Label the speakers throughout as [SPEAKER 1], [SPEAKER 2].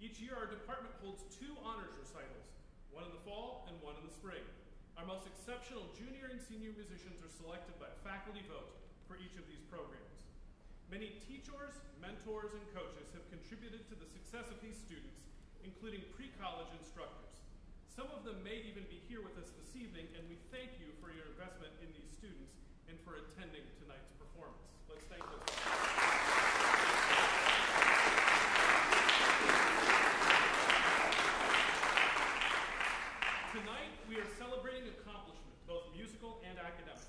[SPEAKER 1] Each year, our department holds two honors recitals, one in the fall and one in the spring. Our most exceptional junior and senior musicians are selected by a faculty vote for each of these programs. Many teachers, mentors, and coaches have contributed to the success of these students, including pre-college instructors. Some of them may even be here with us this evening, and we thank you for your investment in these students and for attending tonight's performance. Let's thank those. Tonight, we are celebrating accomplishment, both musical and academic.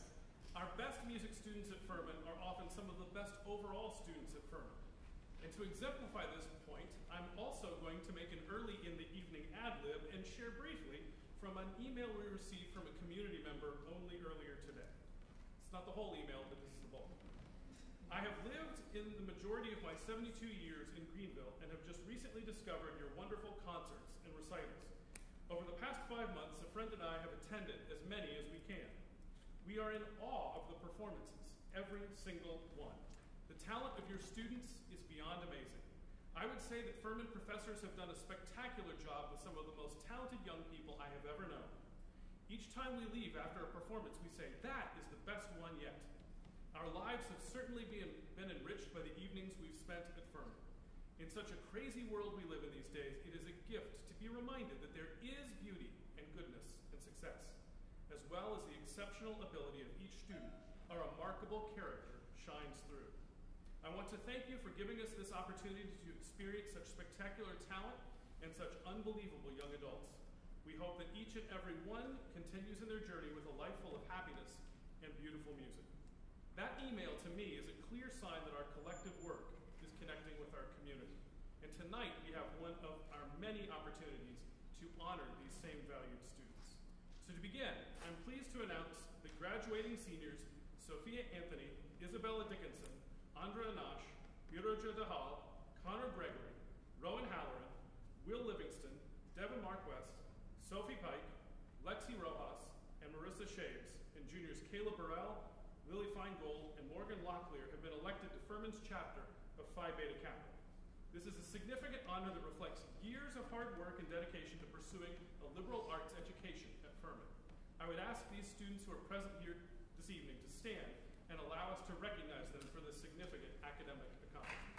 [SPEAKER 1] Our best music students at Furman are often some of the best overall students at Furman. And to exemplify this point, I'm also going to make an early in the evening ad lib and share briefly from an email we received from a community member only earlier today. It's not the whole email, but this is the bulk. I have lived in the majority of my 72 years in Greenville and have just recently discovered your wonderful concerts and recitals. Over the past five months, a friend and I have attended as many as we can. We are in awe of the performances, every single one. The talent of your students is beyond amazing. I would say that Furman professors have done a spectacular job with some of the most talented young people I have ever known. Each time we leave after a performance, we say, that is the best one yet. Our lives have certainly been, been enriched by the evenings we've spent at Furman. In such a crazy world we live in these days, it is a gift to be reminded that there is beauty and goodness and success, as well as the exceptional ability of each student. A remarkable character shines through. I want to thank you for giving us this opportunity to experience such spectacular talent and such unbelievable young adults. We hope that each and every one continues in their journey with a life full of happiness and beautiful music. That email to me is a clear sign that our collective work is connecting with our community. And tonight we have one of our many opportunities to honor these same valued students. So to begin, I'm pleased to announce the graduating seniors Sophia Anthony, Isabella Dickinson, Andra Anash, Biroja Dahal, Connor Gregory, Rohan Halloran, Will Livingston, Devin Mark West, Sophie Pike, Lexi Rojas, and Marissa Shaves, and juniors Kayla Burrell, Lily Feingold, and Morgan Locklear have been elected to Furman's chapter of Phi Beta Kappa. This is a significant honor that reflects years of hard work and dedication to pursuing a liberal arts education at Furman. I would ask these students who are present here this evening to stand and allow us to recognize them for this significant academic accomplishment.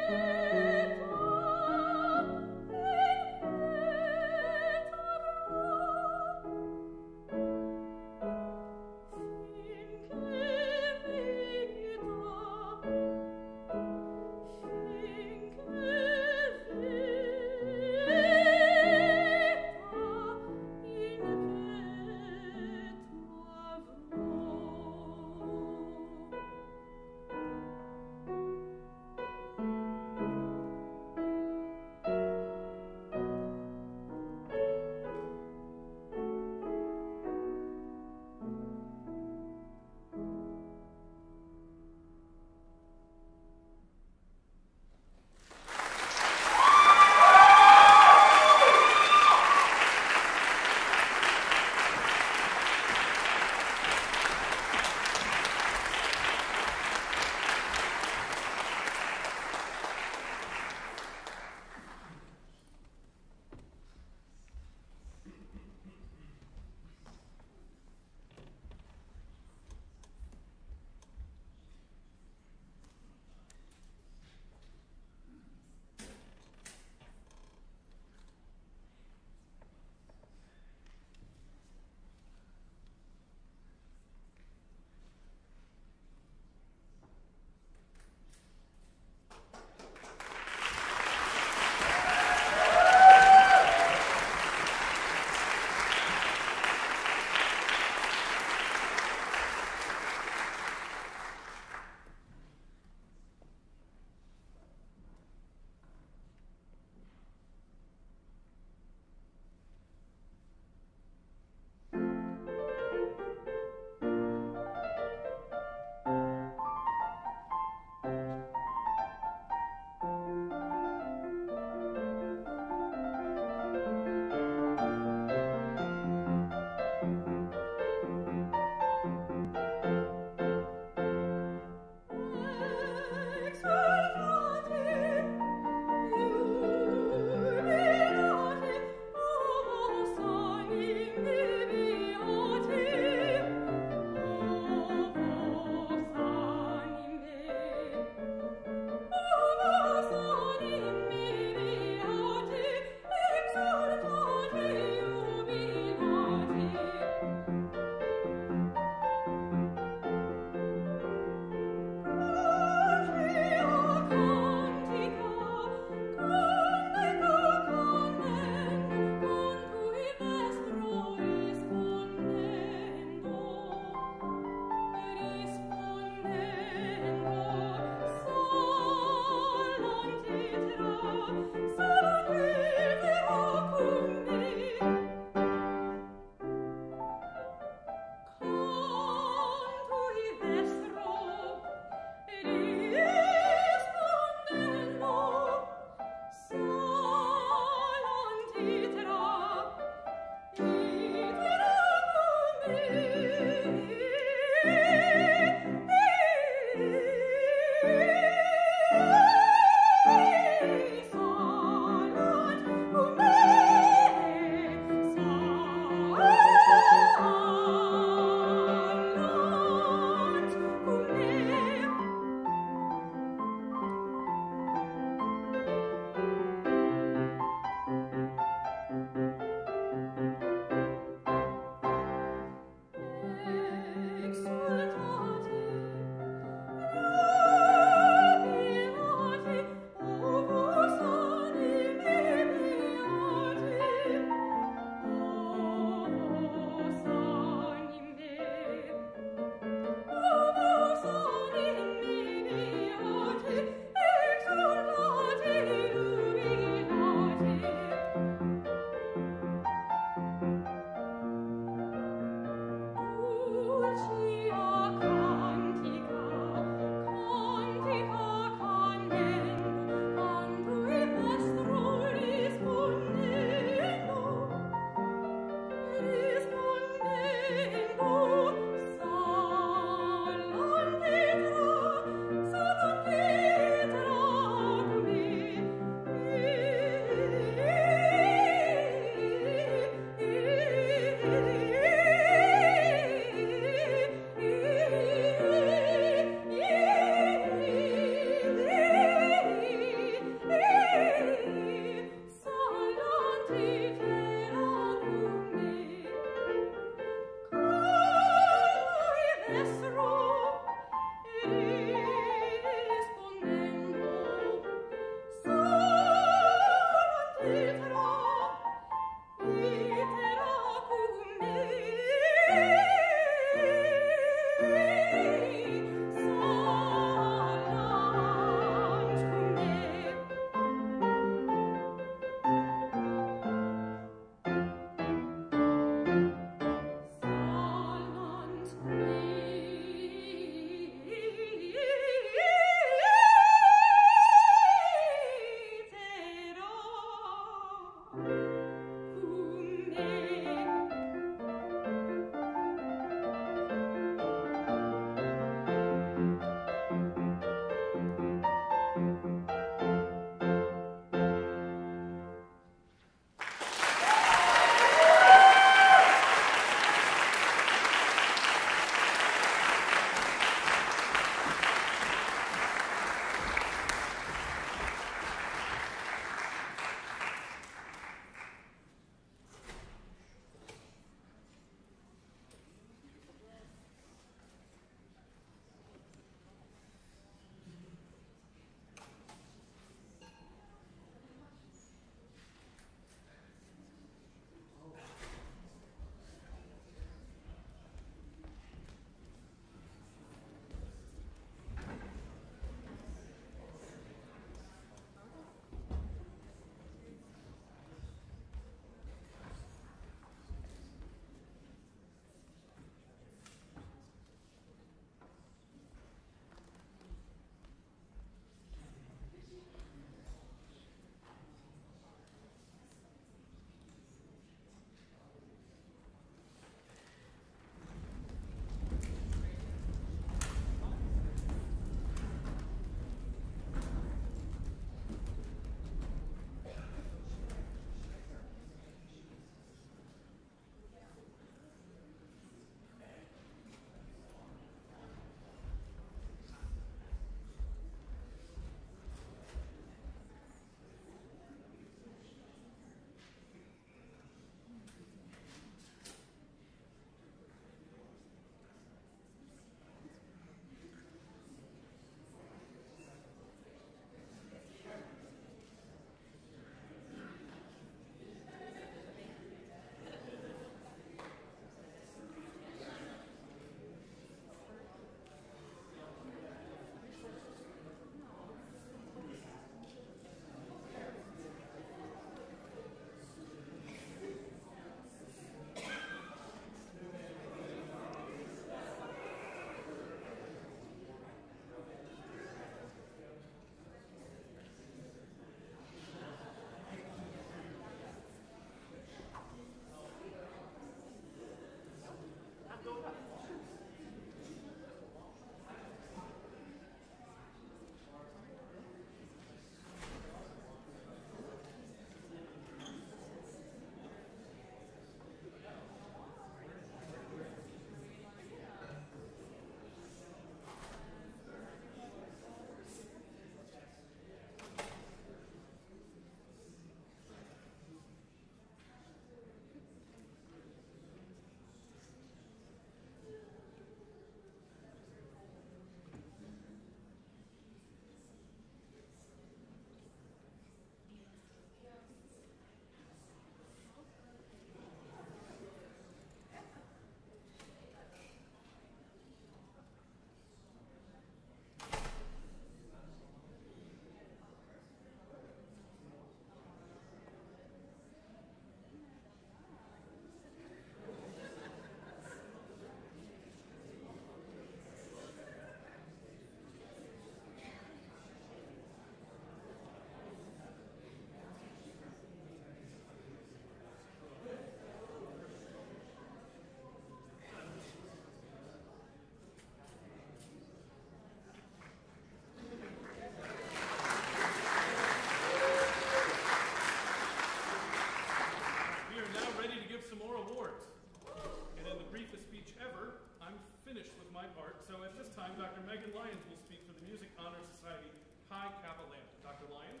[SPEAKER 1] My part, so at this time, Dr. Megan Lyons will speak for the Music Honor Society Pi Kappa Lambda. Dr. Lyons?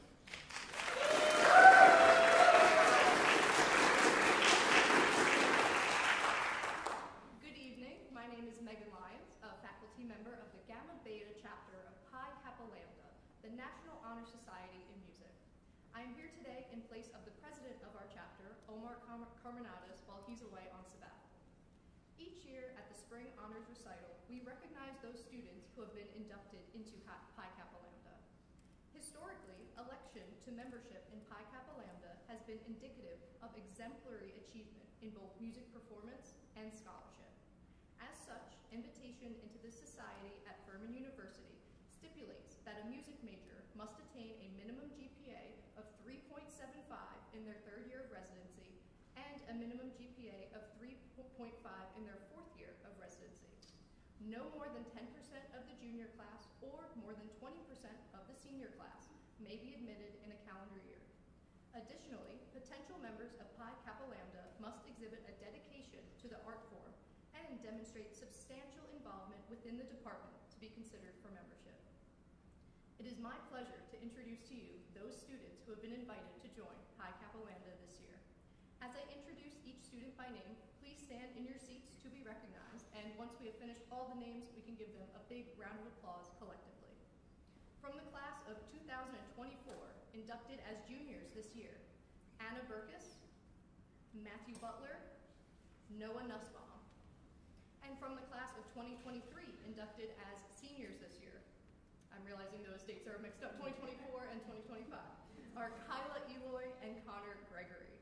[SPEAKER 2] Good evening. My name is Megan Lyons, a faculty member of the Gamma Beta chapter of Pi Kappa Lambda, the National Honor Society in Music. I am here today in place of the president of our chapter, Omar Car- Carmenadas, while he's away on sabbatical. Each year at the Spring Honors Recital, we recognize those students who have been inducted into Ha- Pi Kappa Lambda. Historically, election to membership in Pi Kappa Lambda has been indicative of exemplary achievement in both music performance and scholarship. As such, invitation into the society at Furman University stipulates that a music major must attain a minimum GPA of 3.75 in their third year of residency and a minimum GPA of 3.5 in their fourth year of residency. No more than 10% of the junior class or more than 20% of the senior class may be admitted in a calendar year. Additionally, potential members of Pi Kappa Lambda must exhibit a dedication to the art form and demonstrate substantial involvement within the department to be considered for membership. It is my pleasure to introduce to you those students who have been invited to join Pi Kappa Lambda this year. As I introduce each student by name, please stand in your seats to be recognized, and once we have finished all the names, we can give them a big round of applause collectively. From the class of 2024, inducted as juniors this year, Anna Berkes, Matthew Butler, Noah Nussbaum. And from the class of 2023, inducted as seniors this year, I'm realizing those dates are mixed up, 2024 and 2025, are Kyla Eloy and Connor Gregory.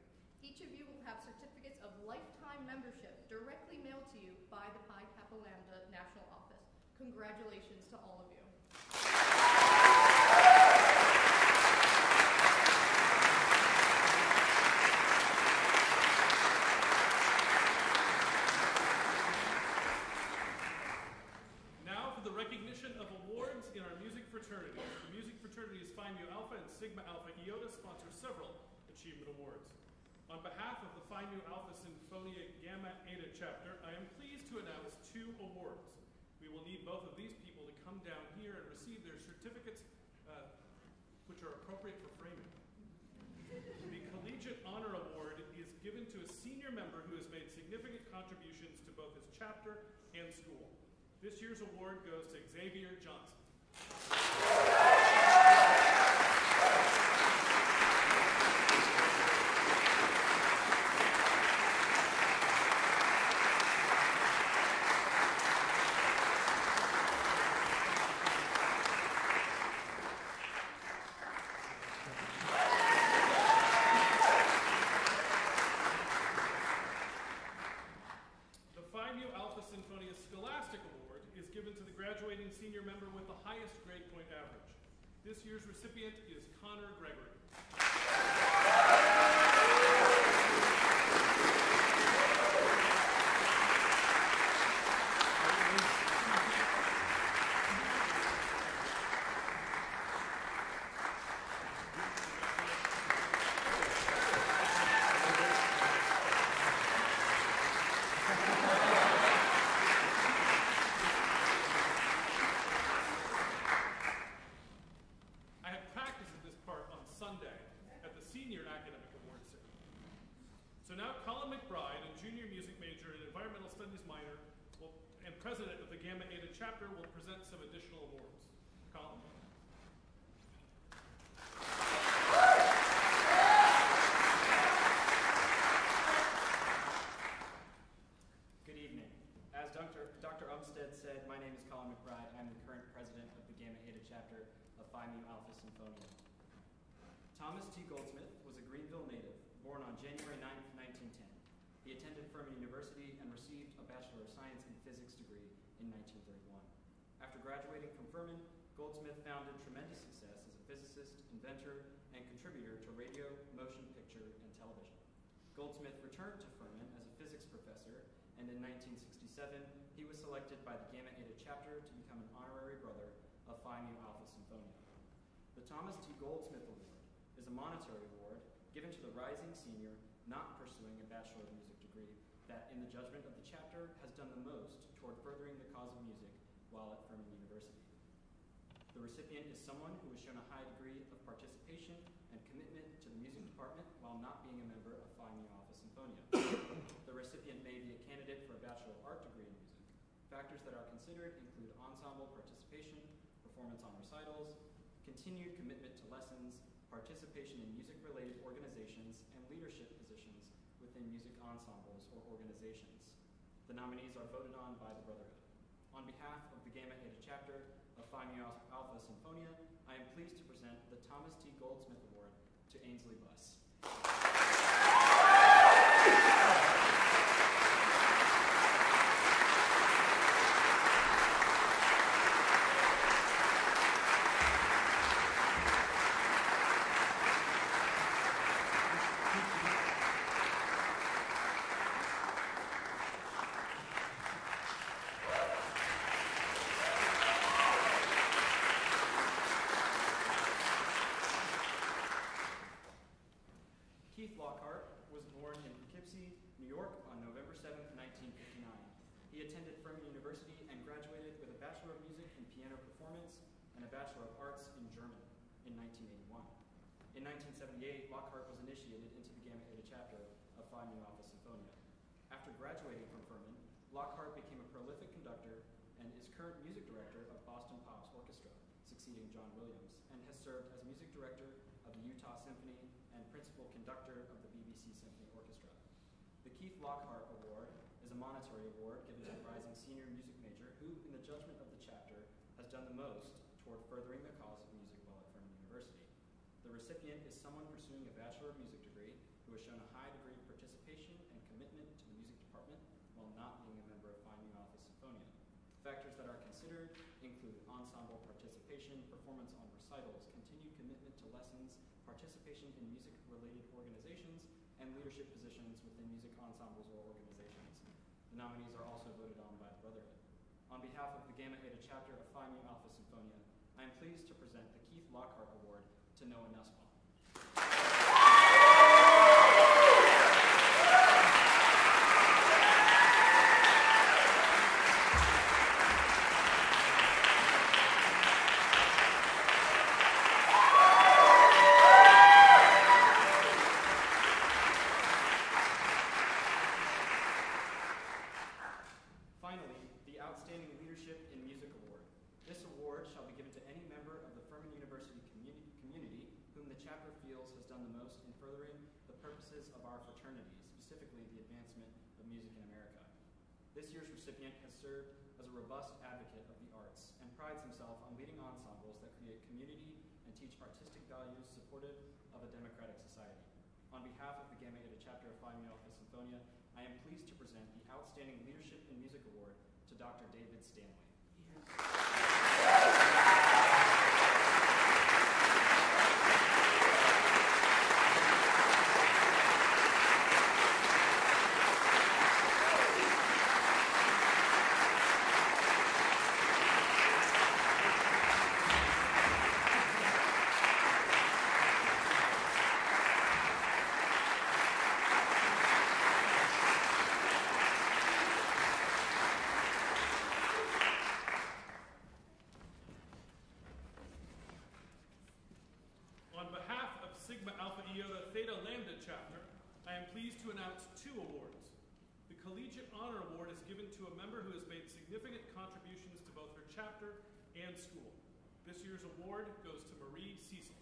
[SPEAKER 2] Each of you will have certificates of lifetime membership directly mailed to you by the Pi Kappa Lambda National Office. Congratulations to all of you.
[SPEAKER 1] Now for the recognition of awards in our music fraternities. The music fraternities Phi Mu Alpha and Sigma Alpha Iota sponsor several achievement awards. On behalf of the Phi Mu Alpha Sinfonia Gamma Eta chapter, I am pleased to announce two awards. We will need both of these people to come down here and receive their certificates, uh, which are appropriate for framing. The Collegiate Honor Award is given to a senior member who has made significant contributions to both his chapter and school. This year's award goes to Xavier Johnson.
[SPEAKER 3] Born on January 9, 1910. He attended Furman University and received a Bachelor of Science in Physics degree in 1931. After graduating from Furman, Goldsmith founded tremendous success as a physicist, inventor, and contributor to radio, motion picture, and television. Goldsmith returned to Furman as a physics professor, and in 1967, he was selected by the Gamma Eta chapter to become an honorary brother of Phi Mu Alpha Sinfonia. The Thomas T. Goldsmith Award is a monetary award given to the rising senior not pursuing a Bachelor of Music degree that, in the judgment of the chapter, has done the most toward furthering the cause of music while at Furman University. The recipient is someone who has shown a high degree of participation and commitment to the music department while not being a member of Phi Mu Alpha Sinfonia. the recipient may be a candidate for a Bachelor of Art degree in music. Factors that are considered include ensemble participation, performance on recitals, continued commitment to lessons, participation in music-related organizations, and leadership positions music ensembles or organizations. The nominees are voted on by the Brotherhood. On behalf of the Gamma Eta chapter of Phi Mu Alpha Sinfonia, I am pleased to present the Thomas T. Goldsmith Award to Ainsley Buss. Keith Lockhart was born in Poughkeepsie, New York on November 7, 1959. He attended Furman University and graduated with a Bachelor of Music in Piano Performance and a Bachelor of Arts in German in 1981. In 1978, Lockhart was initiated into the Gamma Eta chapter of Phi Mu Alpha Sinfonia. After graduating from Furman, Lockhart became a prolific conductor and is current music director of Boston Pops Orchestra, succeeding John Williams, and has served as music director of the Utah Symphony and principal conductor of the BBC Symphony Orchestra. The Keith Lockhart Award is a monetary award given to a rising senior music major who, in the judgment of the chapter, has done the most toward furthering the cause of music while at Furman University. The recipient is someone pursuing a Bachelor of Music degree who has shown a high degree of participation and commitment to the music department while not being a member of Phi Mu Alpha Sinfonia. Factors that are considered include ensemble participation, performance on recitals, continued commitment to lessons, participation in music-related organizations, and leadership positions within music ensembles or organizations. The nominees are also voted on by the Brotherhood. On behalf of the Gamma Eta chapter of Phi Mu Alpha Sinfonia, I am pleased to present the Keith Lockhart Award to Noah Nussbaum. Finally, the Outstanding Leadership in Music Award. This award shall be given to any member of the Furman University communi- community whom the chapter feels has done the most in furthering the purposes of our fraternity, specifically the advancement of music in America. This year's recipient has served as a robust advocate of the arts and prides himself on leading ensembles that create community and teach artistic values supportive of a democratic society. On behalf of the Gamma Eta chapter of Phi Mu Alpha Sinfonia, I am pleased to present the Outstanding Leadership in Music Award to Dr. David Stanley.
[SPEAKER 1] On behalf of Sigma Alpha Iota Theta Lambda chapter, I am pleased to announce two awards. The Collegiate Honor Award is given to a member who has made significant contributions to both her chapter and school. This year's award goes to Marie Cecil.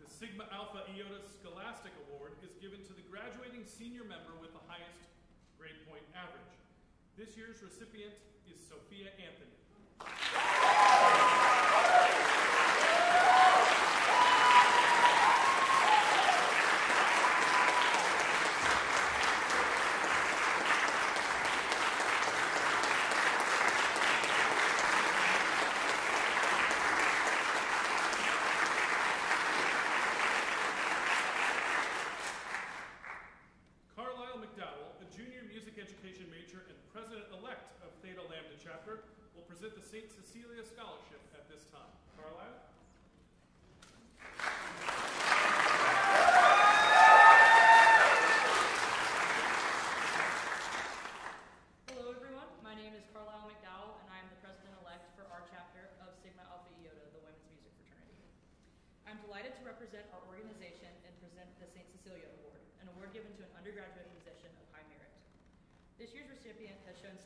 [SPEAKER 1] The Sigma Iota Scholastic Award is given to the graduating senior member with the highest grade point average. This year's recipient is Sophia Anthony.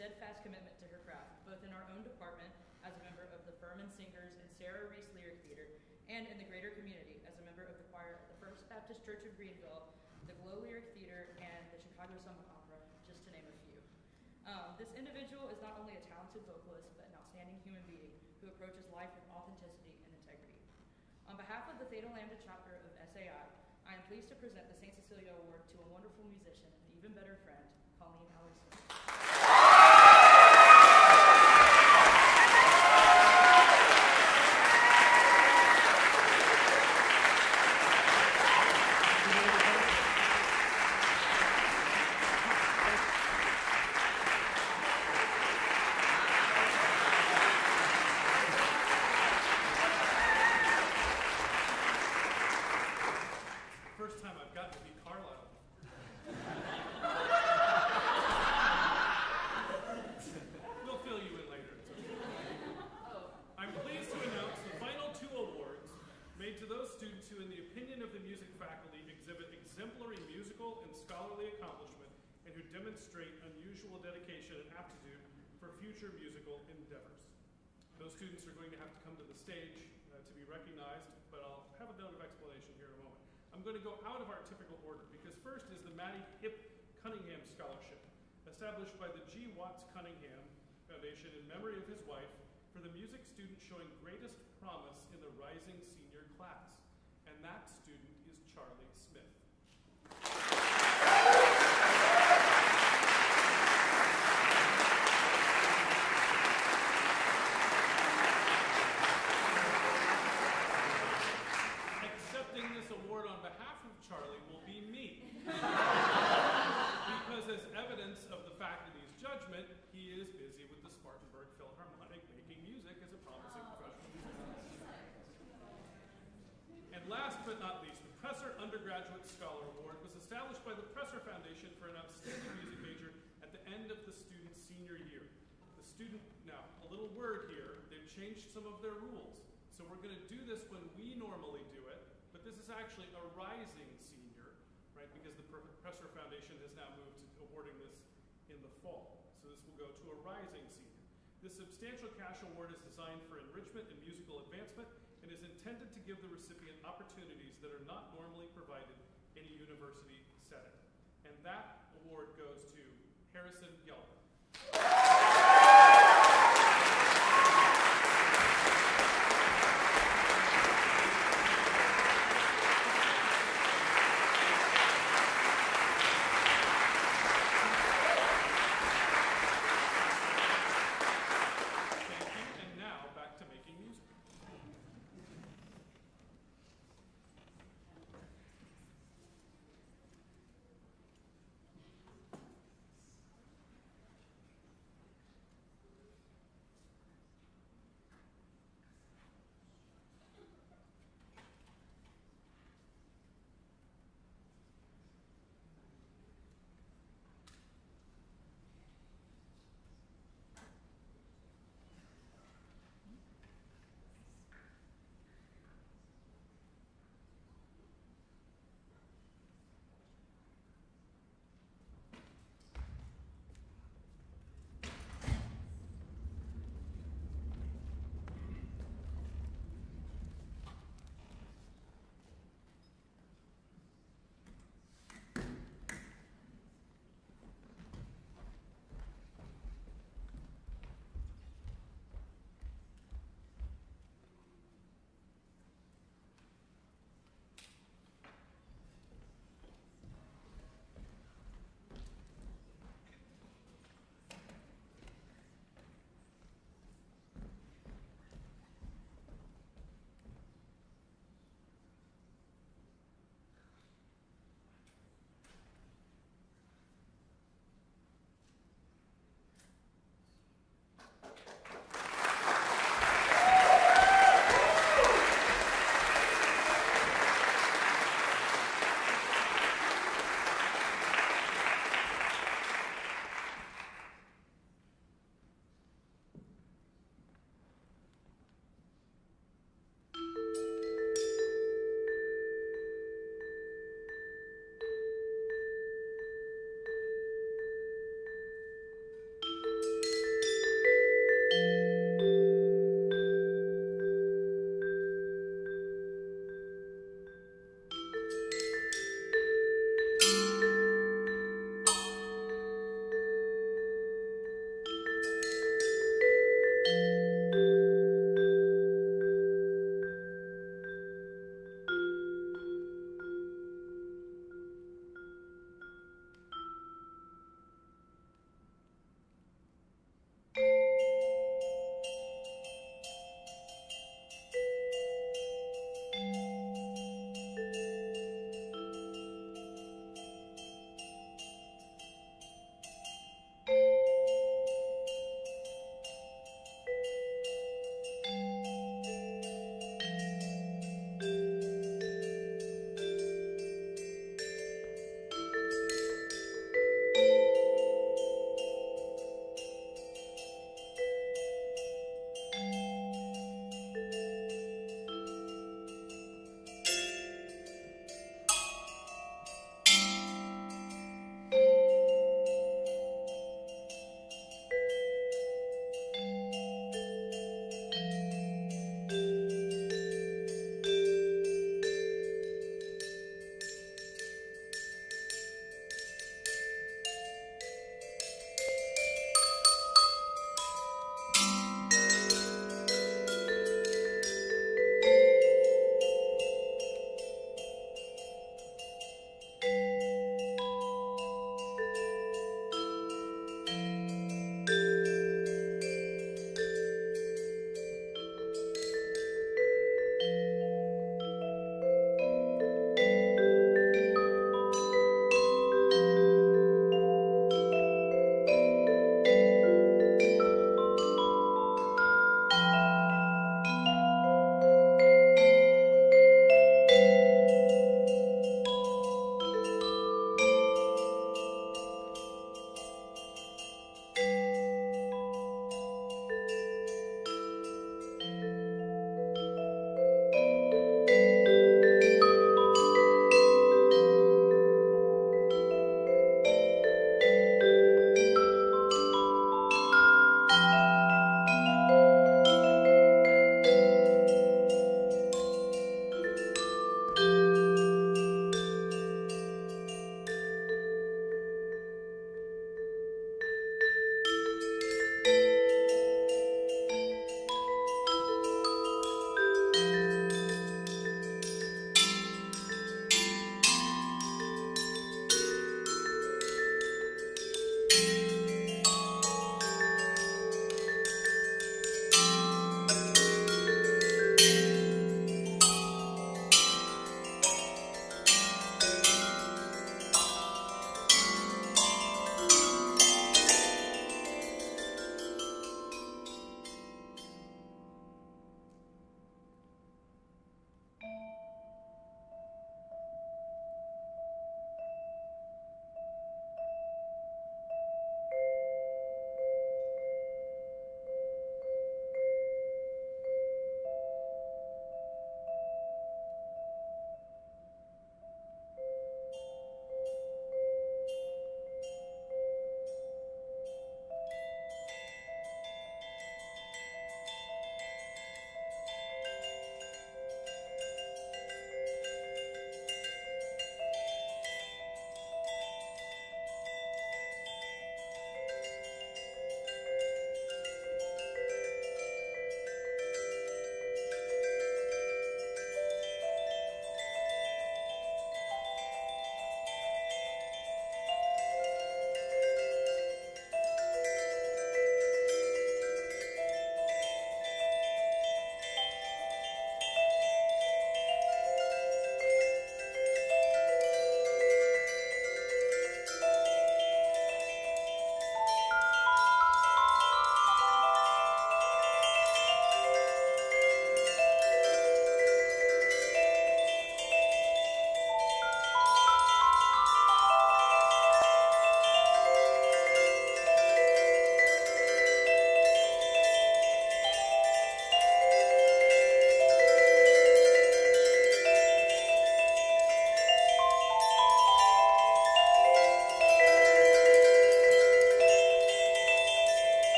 [SPEAKER 4] Steadfast commitment to her craft, both in our own department as a member of the Furman Singers and Sarah Reese Lyric Theater, and in the greater community as a member of the choir at the First Baptist Church of Greenville, the Glow Lyric Theater, and the Chicago Summer Opera, just to name a few. Um, this individual is not only a talented vocalist, but an outstanding human being who approaches life with authenticity and integrity. On behalf of the Theta Lambda chapter of SAI, I am pleased to present the St. Cecilia Award to a wonderful musician and even better friend, Colleen Allard-Smith.
[SPEAKER 1] First time I've gotten to be Carlisle. we'll fill you in later. It's okay. I'm pleased to announce the final two awards made to those students who, in the opinion of the music faculty, exhibit exemplary musical and scholarly accomplishment and who demonstrate unusual dedication and aptitude for future musical endeavors. Those students are going to have to come to the stage uh, to be recognized, but I'll have a note of explanation here in a moment. I'm going to go out of our typical order because first is the Matty Hip Cunningham Scholarship, established by the G. Watts Cunningham Foundation in memory of his wife for the music student showing greatest promise in the rising senior class. And that student is Charlie Smith. Accepting this award on behalf of Charlie will be me. because as evidence of the faculty's judgment, he is busy with the Spartanburg Philharmonic making music as a promising professional musician. And last but not least, the Presser Undergraduate Scholar Award was established by the Presser Foundation for an outstanding music major at the end of the student's senior year. The student, now, a little word here, they've changed some of their rules. So we're going to do this when we normally do it, but this is actually a rising senior, right? Because the Presser Foundation has now moved to awarding this in the fall. So this will go to a rising senior. This substantial cash award is designed for enrichment and musical advancement and is intended to give the recipient opportunities that are not normally university setting. And that